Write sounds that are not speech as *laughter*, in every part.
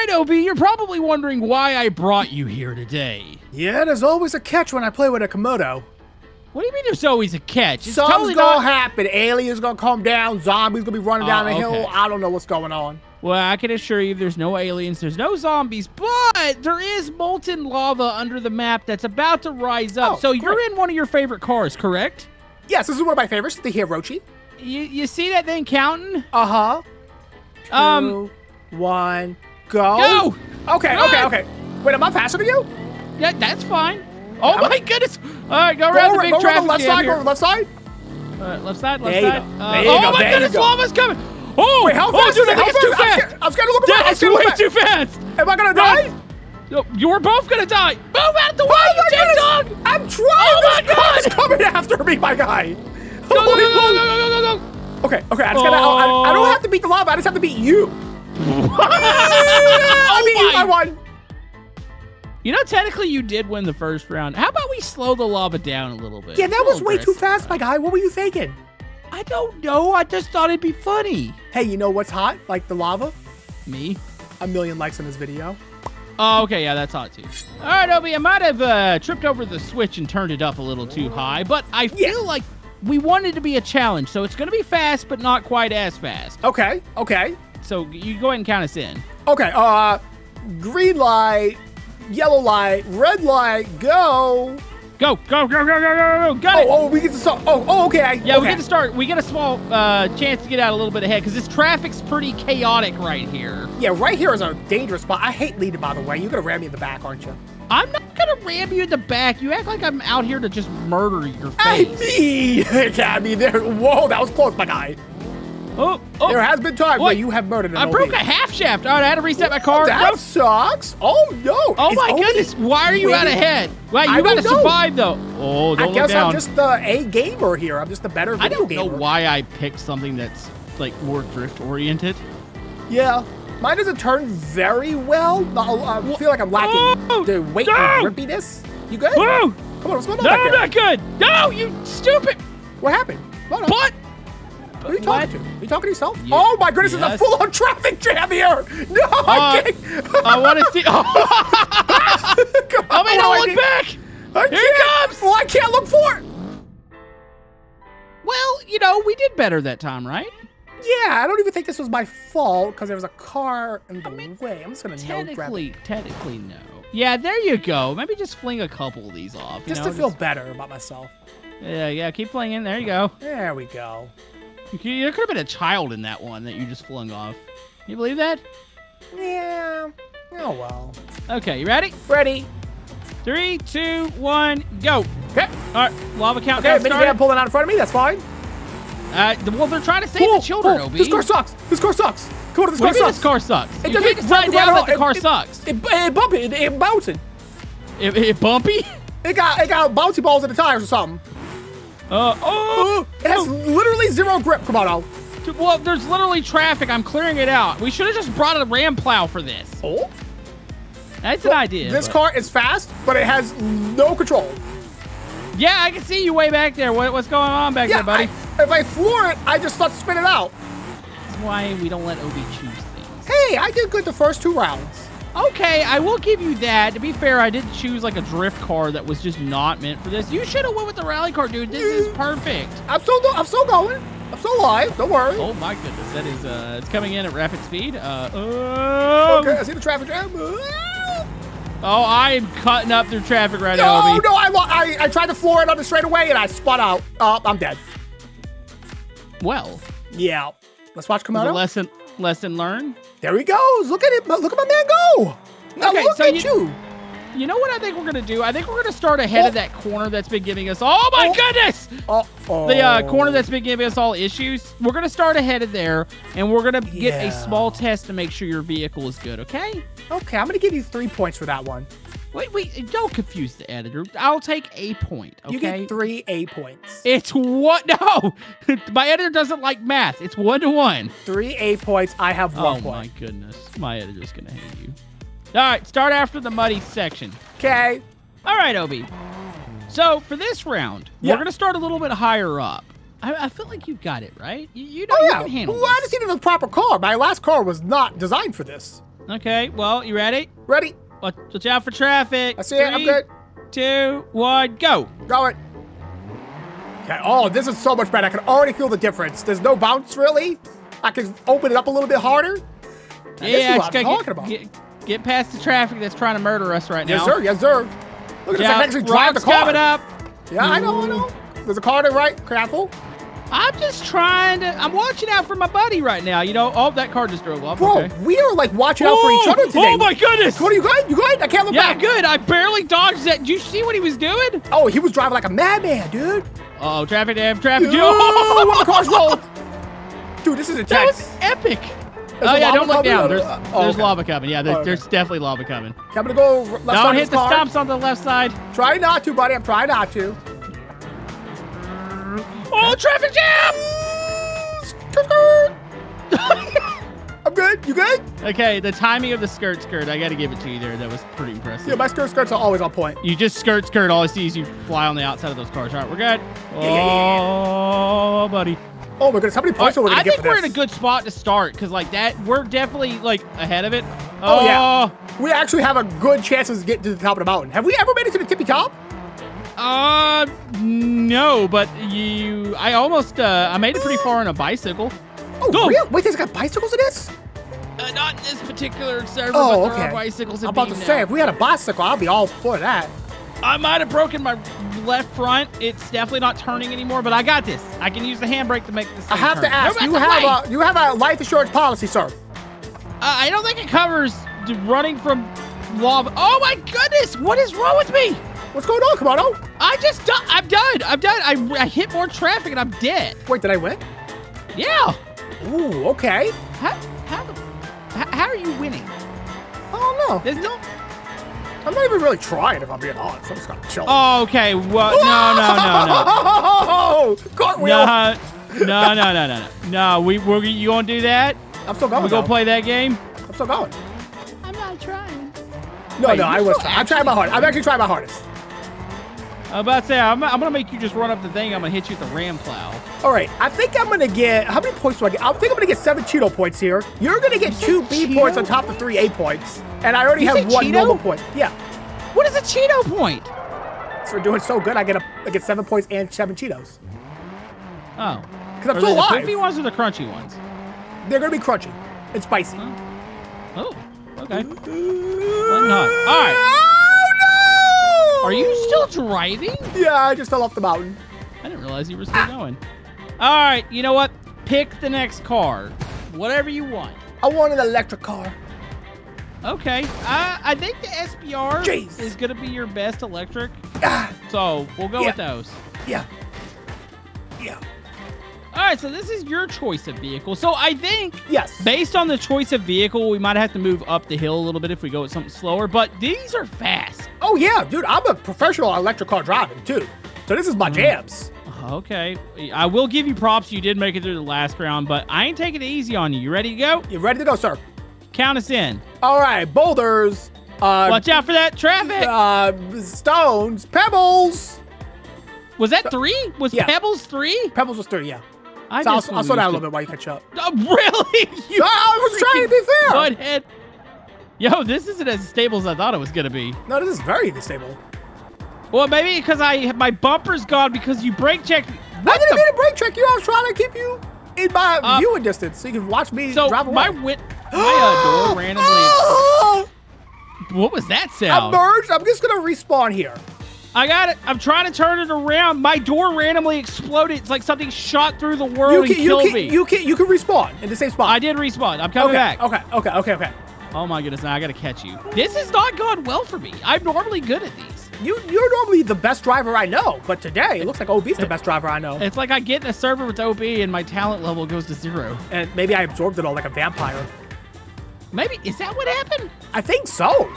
right, Obi, you're probably wondering why I brought you here today. Yeah, there's always a catch when I play with a Camodo. What do you mean there's always a catch? It's Something's totally gonna not... happen. Aliens gonna come down. Zombies gonna be running down Oh, the hill. I don't know what's going on. Well, I can assure you there's no aliens, there's no zombies, but there is molten lava under the map that's about to rise up. Oh, so you're in one of your favorite cars, correct? Yes, this is one of my favorites, the Hirochi. You, you see that thing counting? Uh huh. Um, one, go. Go! Okay, Run! okay, okay. Wait, am I faster than you? Yeah, that's fine. Oh I'm- my goodness! All right, go Go, around the big go traffic the left side. Here. the left side. Uh, left side, left There you side. go. Uh, oh go. my goodness, go. lava's coming! Oh, Wait, how oh, fast dude, is I think it's too fast? I'm scared, I'm scared to look around. That's way too fast. Am I gonna die? No, you're both gonna die. Move out the way, Oh you my dog! I'm trying. Oh my this God! coming after me, my guy. Go, go, go, go, moly. go, go, go, go, go. Okay, okay. I just gotta. I, I don't Oh. have to beat the lava. I just have to beat you. *laughs* Oh I my- I won. You know, technically, you did win the first round. How about we slow the lava down a little bit? Yeah, that was way too fast, my guy. What were you thinking? I don't know. I just thought it'd be funny. Hey, you know what's hot? Like the lava? Me? A million likes on this video. Oh, okay, yeah, that's hot too. All right, Obi, I might have uh, tripped over the switch and turned it up a little too high, but I feel Yeah. like we wanted to be a challenge, so it's going to be fast, but not quite as fast. Okay, okay, So you go ahead and count us in. okay. Uh, green light, yellow light, red light, go. Go, go, go, go, go, go, go. Got Oh, it. oh, we get to start. Oh, oh, okay. I- Yeah, we okay. get to start. We get a small uh, chance to get out a little bit ahead because this traffic's pretty chaotic right here. Yeah, right here is a dangerous spot. I hate leading, by the way. You're gonna ram me in the back, aren't you? I'm not gonna ram you in the back. You act like I'm out here to just murder your I face. mean, *laughs* yeah, I mean, there. Whoa, that was close, my guy. Oh, oh, There has been times where you have murdered an I OB. broke a half shaft. All right, I had to reset my car. Oh, that Nope. sucks. Oh no. Oh It's my goodness! Why are you out ahead? Wow, you gotta survive though. Oh, don't I guess. I'm just the A gamer here. I'm just the better video I don't gamer. know why I picked something that's like more drift oriented. Yeah. Mine doesn't turn very well. I feel like I'm lacking Oh, the weight no. and grippiness. You good? Whoa! Come on, what's going on No, I'm not good. No, you stupid What happened? What? Who are you talking to? Are you talking to yourself? Oh my goodness, yes. it's a full-on traffic jam here. *laughs* No, Uh, I can't. I want to see. Oh, *laughs* *laughs* Come I mean, on, don't I look need- back. I Here it comes. Well, I can't look for it. Well, you know, we did better that time, right? Yeah, I don't even think this was my fault because there was a car in the way. I'm just gonna no grab it Technically, technically, no. Yeah, there you go. Maybe just fling a couple of these off. you just know, to feel better about myself. Yeah, yeah. Keep playing. In. There you go. There we go. There could have been a child in that one that you just flung off. Can You believe that? Yeah. Oh well. Okay, you ready? Ready? Three, two, one, go. Okay. All right, lava count. Okay, countdown minivan pulling out in front of me. That's fine. Uh, well, they're trying to save Pull, the children, pull. Obi. This car sucks. This car sucks. Come on, this What car do you mean sucks. this car sucks? It you doesn't decide down that the car it- sucks. It, it bumpy. It, it bouncing. It, it bumpy? It got it got bouncy balls in the tires or something. Uh, oh! It has literally zero grip. Come on, Al. Well, there's literally traffic. I'm clearing it out. We should have just brought a ram plow for this. Oh. That's an idea. This but- car is fast, but it has no control. Yeah, I can see you way back there. What, what's going on back Yeah, there, buddy? I, if I floor it, I just start spinning out. That's why we don't let Obi choose things. Hey, I did good the first two rounds. Okay, I will give you that. To be fair, I did choose like a drift car that was just not meant for this. You should have went with the rally car, dude. This is perfect. I'm still I'm still going. I'm still alive. Don't worry. Oh my goodness, that is uh, it's coming in at rapid speed. Uh, um, Okay, I see the traffic jam. Oh, I am cutting up through traffic right now, No, no, I, I I tried to floor it on the straightaway and I spun out. Oh, I'm dead. Well, Yeah. Let's watch Camodo. lesson lesson learned. There he goes. Look at it. Look at my man go. Now Okay, look so at you- you. You know what I think we're gonna do? I think we're gonna start ahead of Oh. that corner that's been giving us. Oh my Oh. goodness! Oh, oh. The uh, corner that's been giving us all issues. We're gonna start ahead of there, and we're gonna get a small test to make sure your vehicle is good. Okay? Okay, I'm gonna give you three points for that one. Wait, wait! Don't confuse the editor. I'll take a point. Okay? You get three A points. It's what? *laughs* No, my editor doesn't like math. It's one to one. Three A points. I have Oh one my goodness, my editor's gonna hate you. All right, start after the muddy section. Okay. All right, Obi. So for this round, Yeah. we're gonna start a little bit higher up. I, I feel like you've got it right. You, you know Oh you yeah. can handle Well, I this. just needed a proper car. My last car was not designed for this. Okay, well, you ready? Ready? Watch, watch out for traffic. I see it. I'm good. Two, one, go. Going. Okay. Oh, this is so much better. I can already feel the difference. There's no bounce really. I can open it up a little bit harder. Now, this is yeah, what I'm talking get, about. Get, get past the traffic that's trying to murder us right now. yes, sir. Yes, sir. Look at this. I Yeah, can actually drive the car. coming up. Yeah, I know. I know. There's a car to the right. Careful. I'm just trying to. I'm watching out for my buddy right now. You know. Oh, that car just drove off. Bro, okay. we are like watching out for each other today. Oh my goodness! What are you good? You good? I can't look Yeah, back. good. I barely dodged that. Did you see what he was doing? Oh, he was driving like a madman, dude. Oh, traffic jam, traffic jam. Oh, *laughs* the cars rolled. Dude, this is That intense. was epic. There's oh yeah, don't look down. Uh, There's, oh, there's okay. lava coming. Yeah, there, Oh, okay. there's definitely lava coming. I'm gonna go left side Don't hit the car. stumps on the left side. Try not to, buddy. I'm trying not to. Oh, traffic jam! *laughs* I'm good. You good? okay, the timing of the skirt skirt, I got to give it to you there. That was pretty impressive. Yeah, my skirt skirts are always on point. You just skirt skirt. All I see is you fly on the outside of those cars. All right, we're good. yeah, yeah, yeah. Oh, buddy. Oh my goodness, how many points are we gonna I get think for we're this? in a good spot to start because like that, we're definitely like ahead of it. Oh, yeah. Oh. We actually have a good chance of getting to the top of the mountain. Have we ever made it to the tippy top? Uh, no, but you, I almost, uh, I made it pretty far on a bicycle. Oh, Go. really? Wait, there's got bicycles in this? Uh, not in this particular server, Oh, but there okay. are bicycles I'm about to Beam say, if we had a bicycle, I'd be all for that. I might have broken my left front. It's definitely not turning anymore, but I got this. I can use the handbrake to make this. I have turn. to ask, Go you have a you have a life insurance policy, sir. Uh, I don't think it covers running from lava. Oh my goodness! What is wrong with me? What's going on, Camodo? I just, di- I'm done. I'm done. I, I hit more traffic and I'm dead. Wait, did I win? Yeah. Ooh, okay. How, how, how, how are you winning? I don't know. There's no. I'm not even really trying, if I'm being honest. I'm just gonna chill. Oh, okay. What? No, no, no, no. Oh, *laughs* cartwheel. No, no, no, no, no, no. No, we, we're, you gonna do that? I'm still going. We're gonna play that game? I'm still going. I'm not trying. No, Wait, no, I was. still I'm trying my hardest. I'm actually trying my hardest. Uh, I'm about to say, I'm, I'm gonna make you just run up the thing. I'm gonna hit you with the ram plow. All right, I think I'm gonna get. How many points do I get? I think I'm gonna get seven Cheeto points here. You're gonna get two B Cheeto? points on top of three A points, and I already You have one Cheeto? normal point. Yeah, What is a Cheeto point? for doing so good, I get a. I get seven points and seven Cheetos. Oh. Cause I'm Are still they the alive. ones or the crunchy ones? They're gonna be crunchy and spicy. Oh, okay. Flaming hot. All right. Are you still driving? Yeah, I just fell off the mountain. I didn't realize you were still going. All right. You know what? Pick the next car. Whatever you want. I want an electric car. Okay. I I think the SBR Jeez. is gonna be your best electric. Ah, So we'll go Yeah. with those. yeah. Yeah. All right. So this is your choice of vehicle. So I think Yes. based on the choice of vehicle, we might have to move up the hill a little bit if we go with something slower. But these are fast. Oh yeah, dude. I'm a professional electric car driving too. So this is Mm. my jams. Okay. I will give you props. You did make it through the last round, but I ain't taking it easy on you. You ready to go? You ready to go, sir? Count us in. All right, boulders, uh, Watch out for that traffic. uh, stones, pebbles. Was that three? Was Yeah. Pebbles three? Pebbles was three, yeah. I So I'll, I'll slow down a little bit while you catch up. Oh, *laughs* really? *laughs* You I was trying to be fair. butthead. Yo, this isn't as stable as I thought it was gonna be. No, this is very unstable. Well, maybe because I my bumper's gone because you brake checked. I What didn't the? mean to brake check you. I was trying to keep you in my Uh, viewing distance so you can watch me So drive away. my win- *gasps* my uh, door randomly. What was that sound? I'm merged. I'm just gonna respawn here. I got it. I'm trying to turn it around. My door randomly exploded. It's like something shot through the world You can, and can, you killed can, me. you can, you can respawn in the same spot. I did respawn. I'm coming okay, back. Okay, okay, okay, okay. Oh my goodness! Now I gotta catch you. This has not gone well for me. I'm normally good at these. You, you're normally the best driver I know, but today it looks like OB's the best driver I know. It's like I get in a server with OB and my talent level goes to zero. And maybe I absorbed it all like a vampire. Maybe is that what happened? I think so.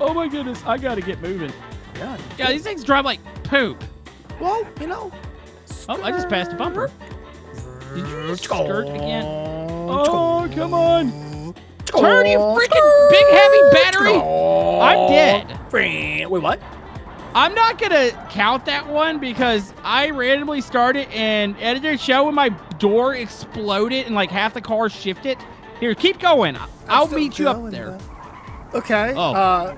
Oh my goodness! I gotta get moving. Yeah. Yeah, these things drive like poop. Well, you know. Oh, I just passed a bumper. Did you just skirt again? Oh, come on! Turn, you freaking big heavy battery! I'm dead. Wait, what? I'm not gonna count that one because I randomly started and editor show when my door exploded and like half the car shifted. Here, keep going. I- I'll meet you up there. Okay. Oh. Uh,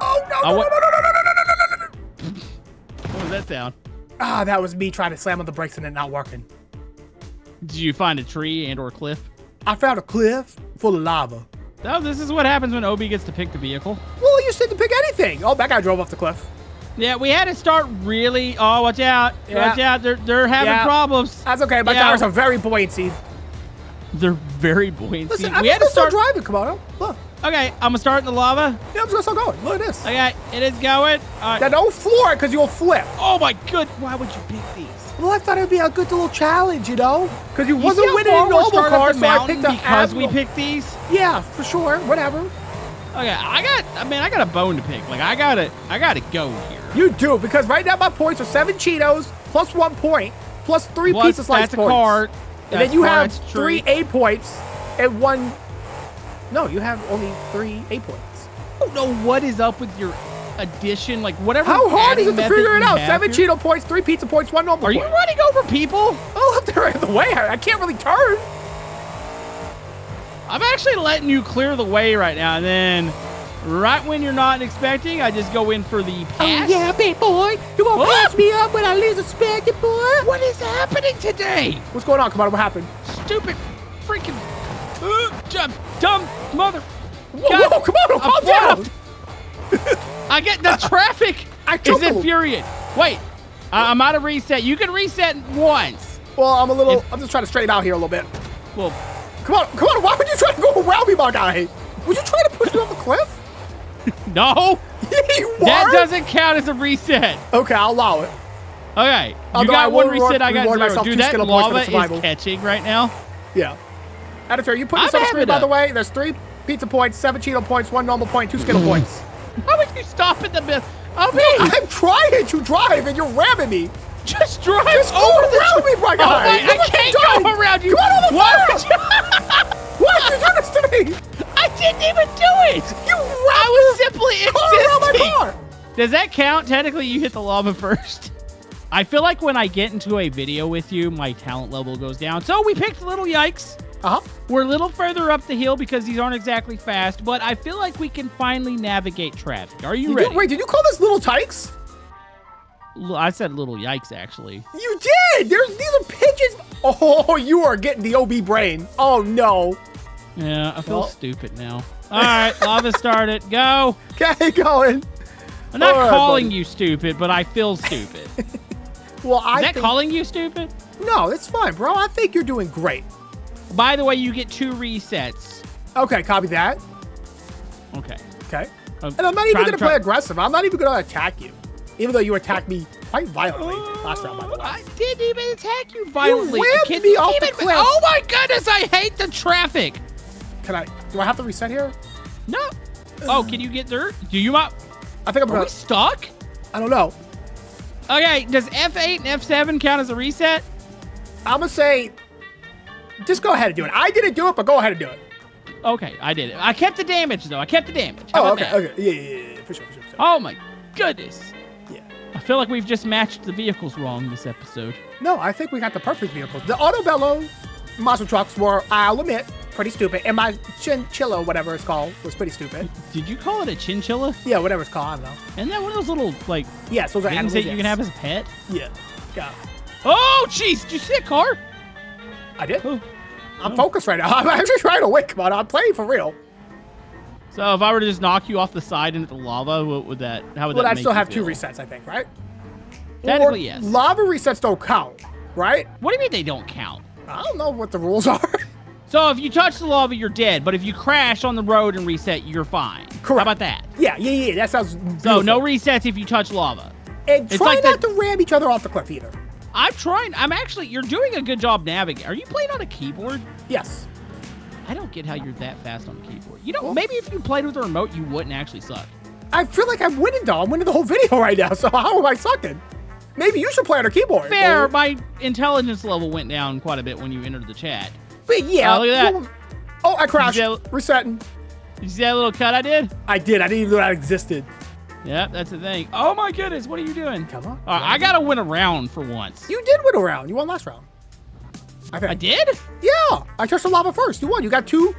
oh, no, I no, wa- no, no, no, no, no, no, no, no, no. What was that sound? Ah, that was me trying to slam on the brakes and it not working. Did you find a tree and or a cliff? I found a cliff full of lava. No, this is what happens when Obi gets to pick the vehicle. Well, you said to pick anything. Oh, that guy drove off the cliff. Yeah, we had to start really. Oh, watch out! Yeah. Watch out! They're they're having Yeah. problems. That's okay. My Yeah. tires are very buoyancy. They're very buoyancy. Listen, we had to start driving. On, look. Okay, I'm gonna start in the lava. Yeah, I'm just gonna start going. Look at this. Okay, it is going. All right. Now don't floor it because you'll flip. Oh my good! Why would you pick these? Well, I thought it'd be a good little challenge, you know, because you You wasn't winning in normal cars, so I picked because we picked these. Yeah, for sure. Whatever. Okay, I got. I mean, I got a bone to pick. Like I gotta. I gotta go here. You do because right now my points are seven Cheetos plus one point plus three Plus, pizza slice that's a points. cart. and then you a car, have three. A points and one. No, you have only three A points. I don't know what is up with your addition. Like whatever. How hard is it to figure it out? Seven here. Cheeto points, three pizza points, one normal Are you running over people? *laughs* Oh, up there in the way. I I can't really turn. I'm actually letting you clear the way right now, and then right when you're not expecting, I just go in for the pass. Oh, big boy. You gonna pass me up when I least expect it, boy? What is happening today? What's going on? Come on, what happened? Stupid, freaking, uh, dumb, dumb mother. Whoa, God, whoa, come on, calm down. I get the *laughs* traffic. I is infuriating. Wait, I- I'm out of reset. You can reset once. Well, I'm a little. If- I'm just trying to straighten out here a little bit. Well, Come on, come on. Why would you try to go around me, my guy? Would you try to push me off a cliff? *laughs* no, *laughs* that doesn't count as a reset. Okay, I'll allow it. Okay, Although you got one reset. I got zero. Dude, that lava survival. is catching right now. Yeah. Editor, you put I'm this on the screen, by the way. There's three pizza points, seven Cheeto points, one normal point, two Skittle points. How would you stop in the middle? Oh, me! I'm trying to drive and you're ramming me. Just drive Just go over the around me, my Oh guy. my, Look I can't go around you. Come on over Why would you? *laughs* Why did you do this to me? I didn't even do it. You I was simply car around my car. Does that count? Technically, you hit the lava *laughs* first. I feel like when I get into a video with you, my talent level goes down. So we picked Little Yikes. Uh huh. We're a little further up the hill because these aren't exactly fast, but I feel like we can finally navigate traffic. Are you Did ready? you, wait, did you call this little tykes? I said Little Yikes, actually. You did. There's these are pigeons. Oh, *laughs* you are getting the OB brain. Oh no. Yeah, I feel Well- stupid now. All right, *laughs* lava started. Go. Okay, *laughs* going. I'm not right, calling buddy. you stupid, but I feel stupid. Well, I that think, calling you stupid? no, it's fine, bro. I think you're doing great. By the way, you get two resets. Okay, copy that. Okay. Okay. I'm And I'm not even gonna play aggressive. I'm not even gonna attack you, even though you attacked me quite violently last round, by the way. Oh, I didn't even attack you violently. rammed Can me off the cliff. Oh my goodness, I hate the traffic. Can I? Do I have to reset here? No. Oh, can you get dirt? Do you want? I think I'm Are gonna. we stuck? I don't know. Okay, does F8 and F7 count as a reset? I'm gonna say, just go ahead and do it. I didn't do it, but go ahead and do it. Okay, I did it. I kept the damage though. I kept the damage. How Oh, okay, that? okay, yeah, yeah, yeah, for sure, for sure, for sure. Oh my goodness. Yeah. I feel like we've just matched the vehicles wrong this episode. No, I think we got the perfect vehicles. The Autobello monster trucks were, I'll admit, pretty stupid, and my Chinchilla, whatever it's called, was pretty stupid. Did you call it a chinchilla? Yeah, whatever it's called, I don't know. Isn't that one of those little like Yes, those are things animals. that you can have as a pet? Yeah, yeah. Oh, jeez! Did you see a car? I did. Oh. I'm focused right now. *laughs* I'm actually trying to win. Come on, I'm playing for real. So if I were to just knock you off the side into the lava, what would that? How would Well, that I make still have two resets, I think, right? Technically, Or yes. Lava resets don't count, right? What do you mean they don't count? I don't know what the rules *laughs* are. So if you touch the lava, you're dead. But if you crash on the road and reset, you're fine. Correct. How about that? yeah, yeah, yeah. That sounds. So no resets if you touch lava. And it's try like not that- to ram each other off the cliff either. I'm trying. I'm actually. You're doing a good job navigating. Are you playing on a keyboard? Yes. I don't get how you're that fast on the keyboard. You know, Well- maybe if you played with a remote, you wouldn't actually suck. I feel like I'm winning, though. I'm winning the whole *laughs* video right now. So how am I sucking? Maybe you should play on a keyboard. Fair. Or- My intelligence level went down quite a bit when you entered the chat. But yeah. Oh, look at that. Oh, I crashed. Resetting. Did you see that little cut I did? I did. I didn't even know that existed. Yep, that's the thing. Oh my goodness, what are you doing? Come on. Right, I gotta win a round for once. You did win a round. You won last round. I. I did? Yeah. I touched the lava first. You won. You got two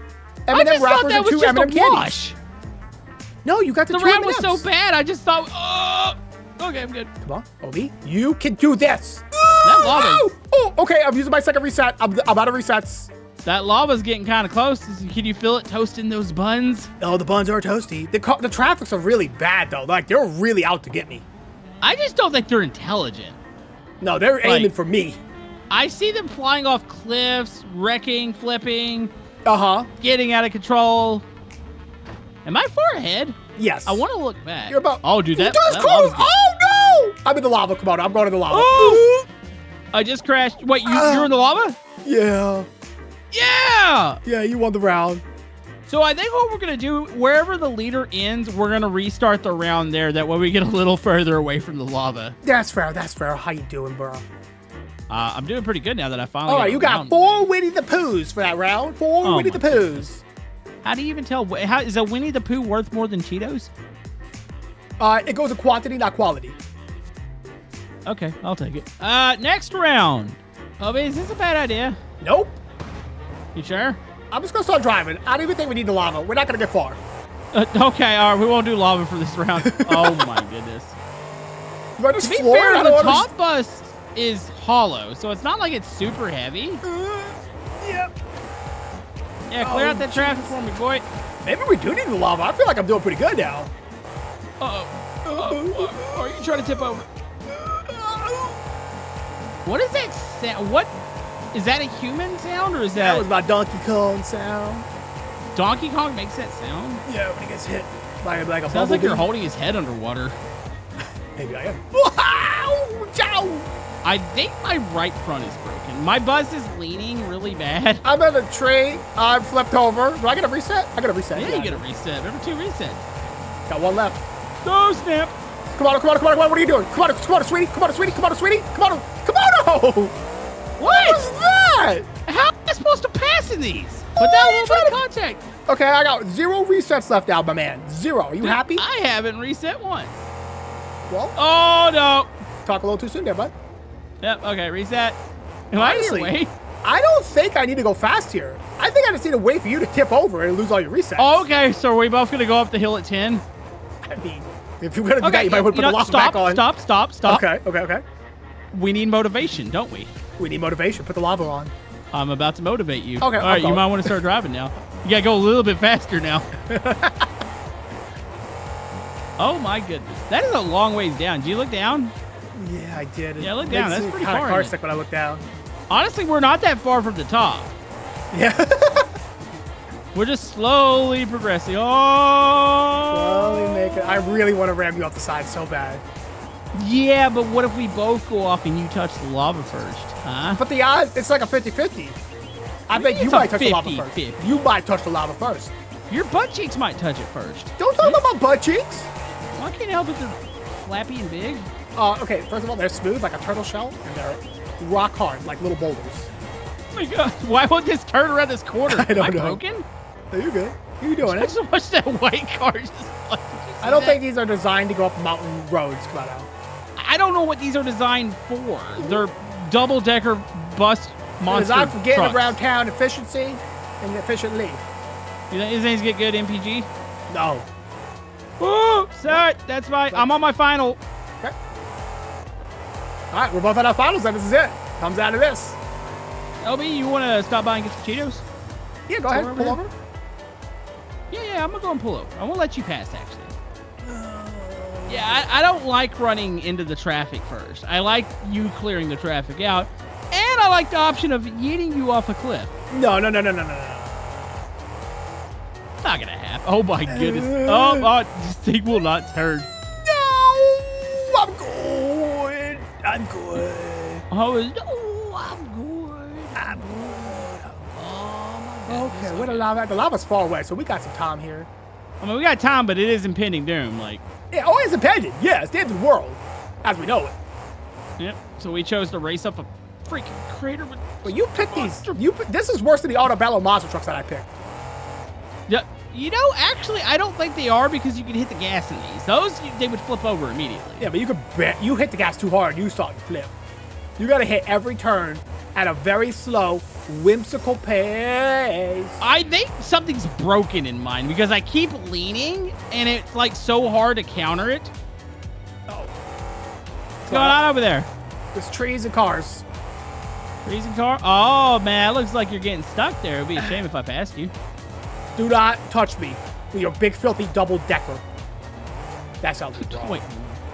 M&M wrappers that and was two M&M candies. No, you got the, The two round was so bad. I just thought, oh, okay, I'm good. Come on, Obi, you can do this. That lava- Oh, oh, okay, I'm using my second reset. I'm, I'm out of resets. That lava's getting kind of close. Can you feel it toasting those buns? Oh, the buns are toasty. The the traffics are really bad though. Like they're really out to get me. I just don't think they're intelligent. No, they're Like- aiming for me. I see them flying off cliffs, wrecking, flipping, Uh huh. getting out of control. Am I far ahead? Yes. I want to look back. You're about. Oh, dude, that. That's lava's Oh no! I'm in the lava. Come on, I'm going to the lava. Oh! I just crashed. Wait, you, Uh. you're in the lava? Yeah. Yeah. Yeah, you won the round. So I think what we're gonna do, wherever the leader ends, we're gonna restart the round there. That way we get a little further away from the lava. That's fair. That's fair. How you doing, bro? Uh, I'm doing pretty good now that I finally. All right, you got round. four Winnie the Poohs for that round. Four Oh Winnie the Poohs. How do you even tell? How is a Winnie the Pooh worth more than Cheetos? Uh, it goes to quantity, not quality. Okay, I'll take it. Uh, next round. Oh, is this a bad idea? Nope. You sure? I'm just gonna start driving. I don't even think we need the lava. We're not gonna get far. Uh, okay, all right. We won't do lava for this round. *laughs* oh my goodness. You want to To be fair, the don't top bus is hollow, so it's not like it's super heavy. understand. Yep. Yeah, clear Oh, out that traffic for me, boy. Maybe we do need the lava. I feel like I'm doing pretty good now. Uh-oh. Uh-oh. Are you trying to tip over? What is that sound? What is that? A human sound or is That that, was my Donkey Kong sound. Donkey Kong makes that sound? Yeah, when he gets hit by like a Sounds like you're holding his head underwater. *laughs* Maybe I am. I think my right front is broken. My buzz is leaning really bad. I'm in a tree. I'm flipped over. Do I get a reset? I got a reset. Yeah, you get a reset. Remember two resets. Got one left. No snap. Come on, come on, come on, come on. What are you doing? Come on, come on, sweetie. Come on, sweetie. Come on, sweetie. Come on, come on. What What? was that? How am I supposed to pass in these? Without a little bit of contact. Okay, I got zero resets left now, my man. Zero. Are you happy? I haven't reset once. Well, Oh no. talk a little too soon there, bud. Yep. Okay. Reset. Am I Honestly, your way? I don't think I need to go fast here. I think I just need to wait for you to tip over and lose all your resets. Oh, okay. So are we both gonna go up the hill at ten? I mean, if you're gonna do Okay. that, you might want to put the know, lava stop, back on. Stop. Stop. Stop. Okay, okay, okay. We need motivation, don't we? We need motivation. Put the lava on. I'm about to motivate you. Okay, All right, You might want to start driving now. You gotta go a little bit faster now. *laughs* oh my goodness, that is a long ways down. Do you look down? Yeah, I did. Yeah, look down. That's pretty kind far, of car isn't sick when I look down. Honestly, we're not that far from the top. Yeah. *laughs* We're just slowly progressing. Oh. Slowly make it. I really want to ram you off the side so bad. Yeah, but what if we both go off and you touch the lava first? Huh? But the odds, it's like a 50-50. I think you might touch the lava 50-50. first. You might touch the lava first. Your butt cheeks might touch it first. Don't talk about my butt cheeks. Why can't you help it? They're flappy and big. Uh, okay, first of all, they're smooth like a turtle shell, and they're rock hard like little boulders. Oh my god! *laughs* Why won't this turn around this corner? *laughs* I don't Am I know. broken? Are you good? You doing I it? just watched that *laughs* white car. Just, like, did you see I don't that? think these are designed to go up mountain roads. Out. I don't know what these are designed for. They're double decker bus monster Designed for getting trucks. around town efficiency and efficiently. You think these things get good MPG? No. Woo! Set. That's my. I'm on my final. Okay. All right, we're both at our finals, and this is it. Comes out of this. LB, you want to stop by and get some Cheetos? Yeah, go ahead. over Pull here? over. Yeah, yeah. I'm gonna go and pull over. I won't let you pass actually. Yeah, I, I don't like running into the traffic first. I like you clearing the traffic out, and I like the option of yeeting you off a cliff. No, no, no, no, no, no, no. Not gonna happen. Oh my uh, goodness. Oh, oh this thing will not turn. No, I'm good. I'm good. Oh, oh I'm good. I'm good. Oh my goodness. Okay, where the lava? The lava's far away, so we got some time here. I mean, we got time, but it is impending doom. Like, Yeah, oh, it's impending. Yeah, it's the end of the world, as we know it. yep. So we chose to race up a freaking crater with. But you picked these. You. This is worse than the Autobello monster trucks that I picked. Yeah. You know, actually, I don't think they are because you can hit the gas in these. Those, they would flip over immediately. Yeah, but you could bet you hit the gas too hard, you start to flip. You gotta hit every turn at a very slow, whimsical pace. I think something's broken in mine because I keep leaning and it's like so hard to counter it. Oh. What's going on over there? There's trees and cars. Freezing car? Oh man, it looks like you're getting stuck there. It'd be a shame if I passed you. Do not touch me with your big filthy double decker. That sounds *laughs* wrong. Wait,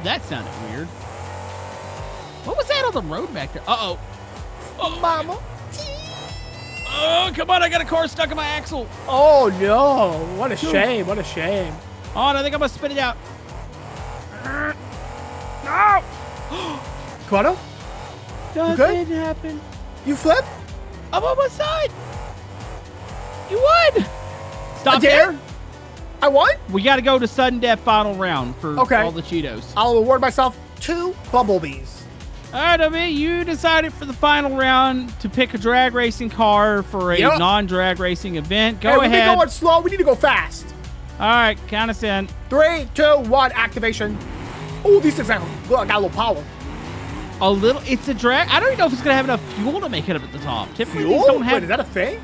that sounded weird. What was that on the road back there? Uh-oh. Oh, Mama. Oh, come on, I got a car stuck in my axle. Oh no! What a shame! What a shame! Oh, and I think I'm gonna spit it out. No! Quado, Nothing happen. you flip? I'm on my side. You won. Stop I dare? there. I won? We got to go to sudden death final round for Okay. all the Cheetos. I'll award myself two bumblebees. All right, Obi, you decided for the final round to pick a drag racing car for a Yep. non-drag racing event. Go hey, we've ahead. been going slow. We need to go fast. All right, count us in. Three, two, one, activation. Oh, these things got, got a little power. A little. It's a drag. I don't even know if it's gonna have enough fuel to make it up at the top. Typically, these Fuel? don't have. Wait, is that a thing?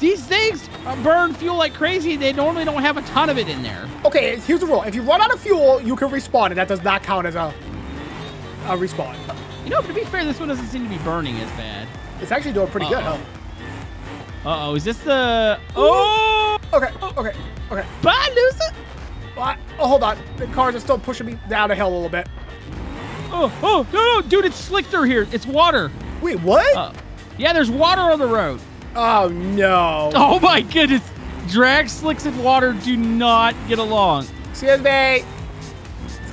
These things uh, burn fuel like crazy. They normally don't have a ton of it in there. Okay, here's the rule. If you run out of fuel, you can respawn, and that does not count as a, a respawn. You know, to be fair, this one doesn't seem to be burning as bad. It's actually doing pretty good, huh? Uh-oh. Uh oh, is this the? Oh, Okay, okay, okay. bye, loser. What? Oh, hold on. The cars are still pushing me down the hill a little bit. Oh, oh, no, no, dude, it's slick through here. It's water. Wait, what? Uh, yeah, there's water on the road. oh, no. Oh my goodness. Drag slicks and water do not get along. See Excuse me.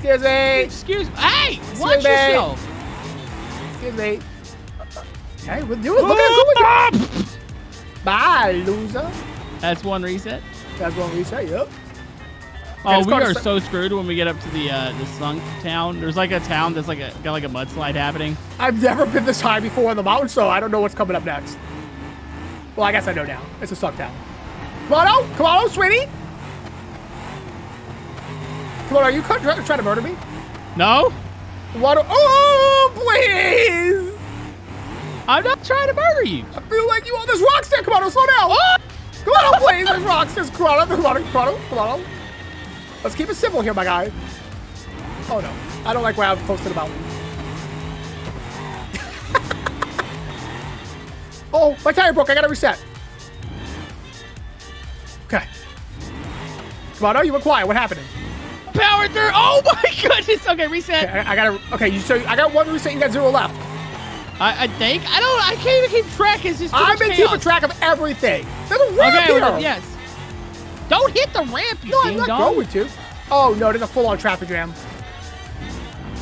Excuse me. Excuse me. Hey, watch me. yourself. Excuse me. Hey, we're doing. Look at. Bye, loser. That's one reset. That's one reset. Yep. Oh, we are so screwed when we get up to the uh, the sunk town. There's like a town that's like a got like a mudslide happening. I've never been this high before on the mountain, so I don't know what's coming up next. Well, I guess I know now. It's a sunk town. Come on, oh, come on, oh, sweetie. Come on, are you try- trying to murder me? No, What? Oh, please! I'm not trying to murder you. I feel like you on this rocks there. Come on, slow down. Oh! Come on, please. There's rocks. There's come on, come on, come on, come on. oh. Let's keep it simple here, my guy. Oh no, I don't like where I'm posted about. *laughs* oh, my tire broke. I gotta reset. Okay. Come on, oh, you were quiet. What happened? Power through. *laughs* Oh my goodness. Okay, reset. Okay, I, I gotta. Okay, you so I got one reset. You got zero left. I, I think I don't. I can't even keep track. It's just too I've been chaos. keeping track of everything. There's a ramp Okay, here. well, yes. Don't hit the ramp, you No, I'm not dong. going to. Oh no, there's a full-on traffic jam.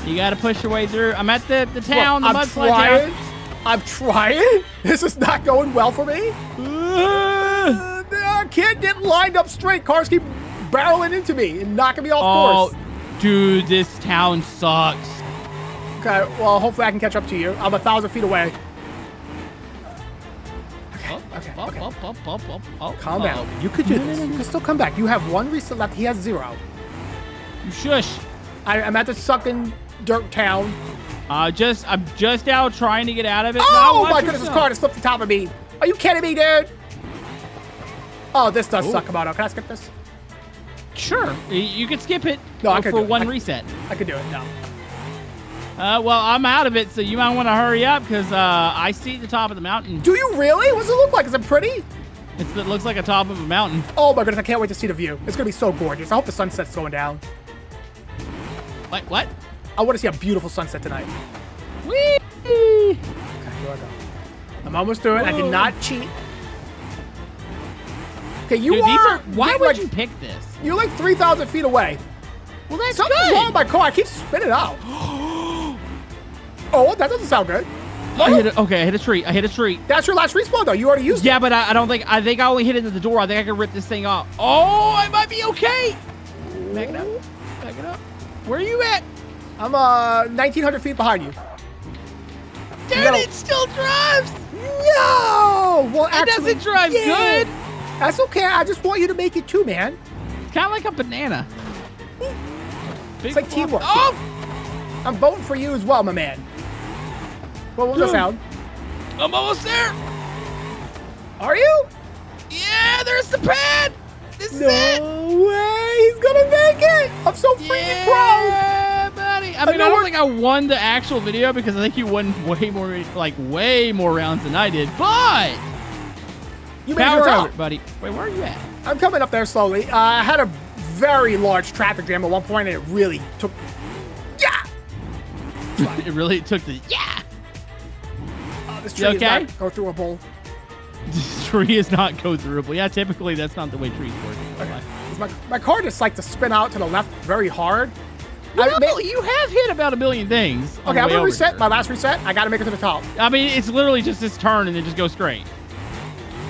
You gotta push your way through. I'm at the, the town, Look, the I'm trying. town. I'm trying. *laughs* This is not going well for me. Uh, *laughs* I can't get lined up straight. Cars keep barreling into me and knocking me off oh, course. dude, this town sucks. Okay, well, hopefully I can catch up to you. I'm a thousand feet away. Okay, oh, okay. oh, oh, oh, Calm down. You could do this. You can still come back. You have one reset left. He has zero. You shush. I, I'm at the sucking dirt town. Uh, just I'm just out trying to get out of it. Oh my goodness, this car just flipped the top of me. Are you kidding me, dude? Oh, this does Ooh. suck, Camodo. Can I skip this? Sure, you could skip it No, I could for do it. one I- reset. I could do it. No. Uh, well, I'm out of it, so you might want to hurry up because uh, I see the top of the mountain. Do you really? What does it look like? Is it pretty? It's, it looks like a top of a mountain. Oh my goodness, I can't wait to see the view. It's gonna be so gorgeous. I hope the sunset's going down. Wait, what? I want to see a beautiful sunset tonight. Whee! Okay, here I go. I'm almost through it. I Whoa. did not cheat. Okay, you Dude, are. are. Why would like, you pick this? You're like 3,000 feet away. Well, that's Something's good. wrong with my car. I keep spinning out. *gasps* oh, that doesn't sound good. I hit a, okay, I hit a tree. I hit a tree. That's your last respawn, though. You already used Yeah, but I, I don't think I think I only hit it into the door. I think I can rip this thing off. Oh, I might be okay. Back it up. Back it up. Where are you at? I'm uh 1,900 feet behind you. Dude, gotta- it still drives. No! Well, actually, It doesn't drive yeah. good. That's okay. I just want you to make it too, man. It's kind of like a banana. Big like flop- teamwork. Oh, I'm voting for you as well, my man. What was the sound? I'm almost there. Are you? Yeah, there's the pad. This is it. No way! He's gonna make it! I'm so freaking proud! Yeah, buddy. I mean, I, know don't we're- think I won the actual video because I think you won way more, like way more rounds than I did. But You made power your over, it, buddy. Wait, where are you at? I'm coming up there slowly. Uh, I had a very large traffic jam at one point, and it really took. Yeah! it really took the yeah. Uh, this You tree okay? *laughs* is not go through a bowl. This tree is not go throughable. Yeah, typically that's not the way trees work. Okay. My, my car just like to spin out to the left very hard. Well, I may- you have hit about a million things. okay, I'm gonna reset here. my last reset. I gotta make it to the top. I mean, it's literally just this turn and then just go straight.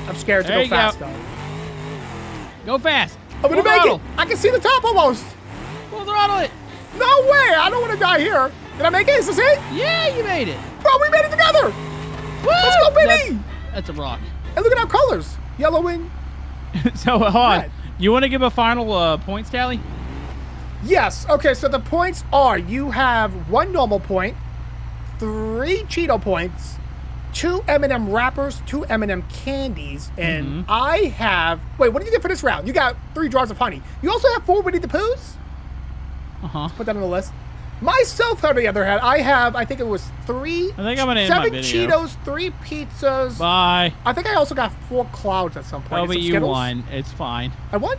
I'm scared to There go you go. fast though. Go fast. I'm gonna make throttle. it. I can see the top almost. Full throttle it. No way! I don't want to die here. Did I make it? Is this it? Yeah, you made it. Bro, we made it together. Woo! Let's go, baby! That's, that's a rock. And look at our colors. Yellowing. *laughs* so, hold on. Red. You want to give a final uh, points tally? Yes. Okay, so the points are you have one normal point, three Cheeto points, two M&M wrappers, two M&M candies, and Mm-hmm. I have. Wait, what did you get for this round? You got three jars of honey. You also have four Winnie the Poohs. Uh huh. Put that on the list. Myself, on the other hand, I have. I think it was three. I think I'm gonna end my seven. Cheetos, three pizzas. Bye. I think I also got four clouds at some point. Toby, some you Skittles. won. It's fine. I won.